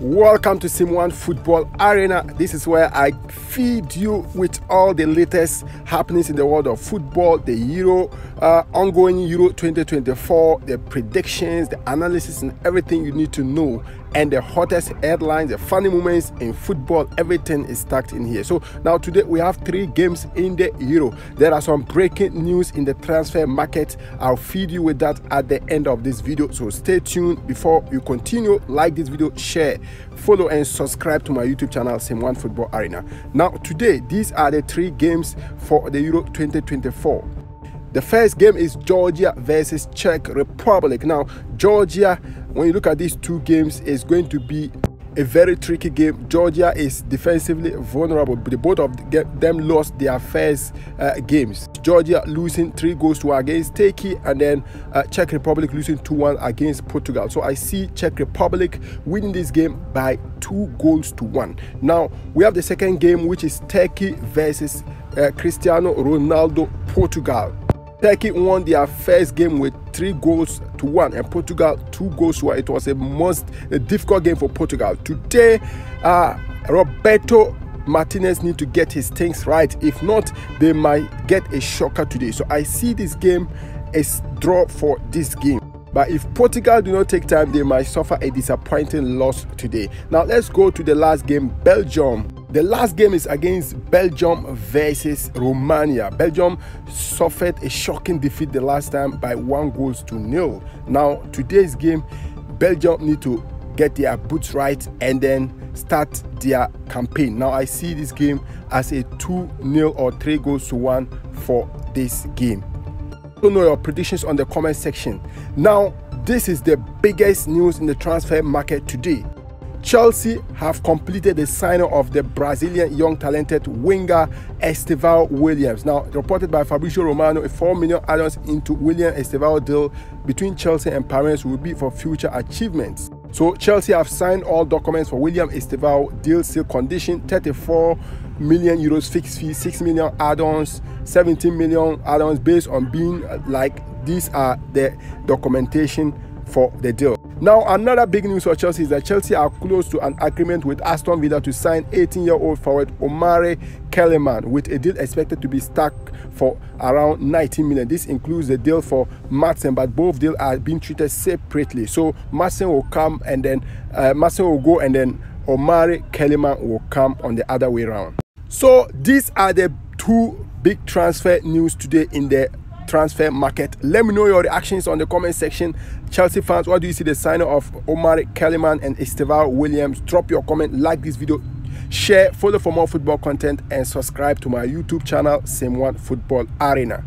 Welcome to Sim1 Football Arena. This is where I feed you with all the latest happenings in the world of football, the Euro, uh, ongoing Euro 2024, the predictions, the analysis, and everything you need to know. And the hottest headlines, the funny moments in football, everything is stacked in here. So now today we have three games in the Euro. There are some breaking news in the transfer market. I'll feed you with that at the end of this video. So stay tuned. Before you continue, like this video, share follow and subscribe to my youtube channel sim1 football arena now today these are the three games for the euro 2024 the first game is Georgia versus Czech Republic. Now, Georgia, when you look at these two games, it's going to be a very tricky game. Georgia is defensively vulnerable. But both of them lost their first uh, games. Georgia losing three goals to one against Turkey, and then uh, Czech Republic losing 2-1 against Portugal. So I see Czech Republic winning this game by two goals to one. Now we have the second game, which is Turkey versus uh, Cristiano Ronaldo, Portugal. Turkey won their first game with three goals to one, and Portugal two goals to one. It was a most difficult game for Portugal. Today, uh, Roberto Martinez need to get his things right. If not, they might get a shocker today. So I see this game as draw for this game. But if Portugal do not take time, they might suffer a disappointing loss today. Now let's go to the last game, Belgium the last game is against Belgium versus Romania. Belgium suffered a shocking defeat the last time by one goals to nil. Now today's game, Belgium need to get their boots right and then start their campaign. Now I see this game as a 2-0 or 3 goals to 1 for this game. Don't know your predictions on the comment section. Now this is the biggest news in the transfer market today. Chelsea have completed the signing of the Brazilian young talented winger Estevão Williams. Now, reported by Fabrizio Romano, a 4 million add-ons into William Estevão deal between Chelsea and Palmeiras will be for future achievements. So Chelsea have signed all documents for William Estevão deal still condition 34 million euros fixed fee, 6 million add-ons, 17 million add-ons based on being like these are the documentation for the deal. Now, another big news for Chelsea is that Chelsea are close to an agreement with Aston Villa to sign 18-year-old forward Omari Kellerman with a deal expected to be stuck for around 19 million. This includes the deal for Maatsen, but both deals are being treated separately. So Maatsen will come and then uh, Maatsen will go and then Omari Kellerman will come on the other way around. So these are the two big transfer news today in the transfer market. Let me know your reactions on the comment section. Chelsea fans, what do you see the signing of Omar Kellerman and Estevão Williams? Drop your comment, like this video, share, follow for more football content, and subscribe to my YouTube channel, Sim1 Football Arena.